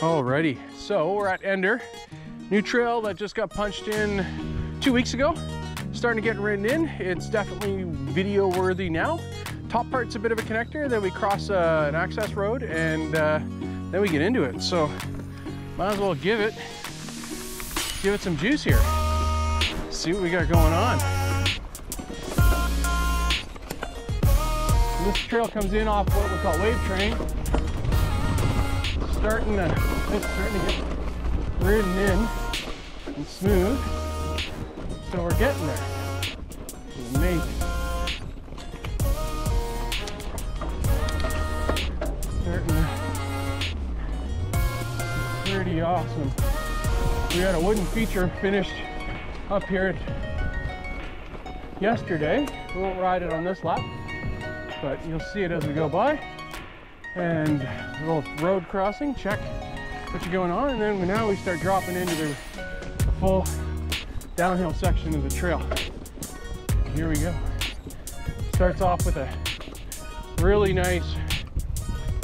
Alrighty, so we're at Ender. New trail that just got punched in two weeks ago. Starting to get written in. It's definitely video worthy now. Top part's a bit of a connector, then we cross uh, an access road and uh, then we get into it. So might as well give it, give it some juice here. See what we got going on. This trail comes in off what we call wave train. Starting to, it's starting to get ridden in and smooth. So we're getting there. It's amazing. Starting to, pretty awesome. We had a wooden feature finished up here yesterday. We won't ride it on this lap, but you'll see it as we go by. And a little road crossing, check what you're going on, and then now we start dropping into the full downhill section of the trail. Here we go. Starts off with a really nice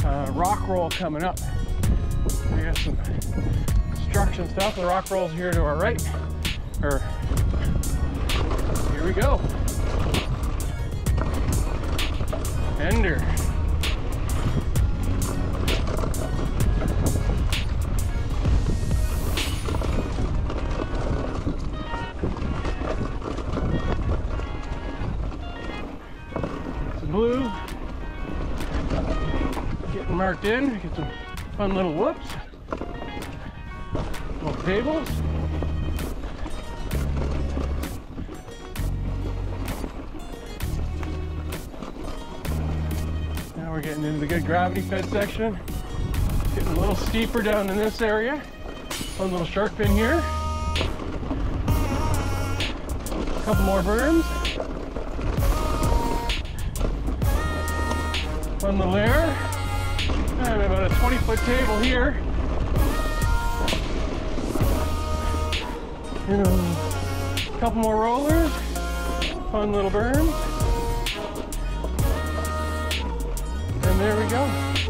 uh, rock roll coming up. We got some construction stuff. The rock rolls here to our right. Or here we go. Ender. Blue. Getting marked in. Get some fun little whoops. Little tables. Now we're getting into the good gravity fed section. Getting a little steeper down in this area. Fun little shark fin here. A couple more berms. Fun little air. And about a 20 foot table here. Know, a couple more rollers. Fun little berms. And there we go.